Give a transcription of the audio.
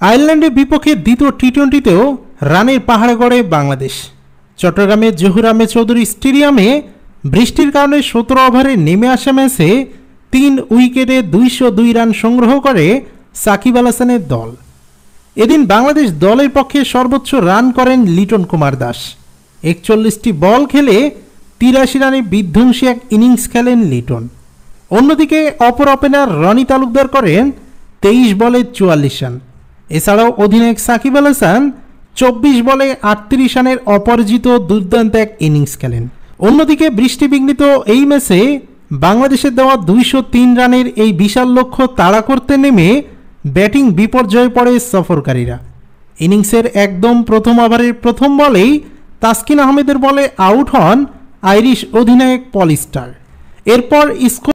আয়ারল্যান্ডের বিপক্ষে দ্বিতীয় টি টোয়েন্টিতেও রানের পাহাড়ে গড়ে বাংলাদেশ। চট্টগ্রামের জহুর আহমেদ চৌধুরী স্টেডিয়ামে বৃষ্টির কারণে সতেরো ওভারে নেমে আসা ম্যাচে তিন উইকেটে দুইশো দুই রান সংগ্রহ করে সাকিব আল হাসানের দল। এদিন বাংলাদেশ দলের পক্ষে সর্বোচ্চ রান করেন লিটন কুমার দাস। একচল্লিশটি বল খেলে তিরাশি রানে বিধ্বংসী এক ইনিংস খেলেন লিটন। অন্যদিকে অপর ওপেনার রনি তালুকদার করেন তেইশ বলে চুয়াল্লিশ রান। এছাড়াও অধিনায়ক সাকিব আল হাসান চব্বিশ বলে আটত্রিশ রানের অপরাজিত দুর্দান্ত এক ইনিংস খেলেন। অন্যদিকে বৃষ্টিবিঘ্নিত এই ম্যাচে বাংলাদেশের দেওয়া দুইশো তিন রানের এই বিশাল লক্ষ্য তাড়া করতে নেমে ব্যাটিং বিপর্যয়ে পড়ে সফরকারীরা। ইনিংসের একদম প্রথম ওভারের প্রথম বলেই তাসকিন আহমেদের বলে আউট হন আইরিশ অধিনায়ক পলিস্টার এরপর স্কোর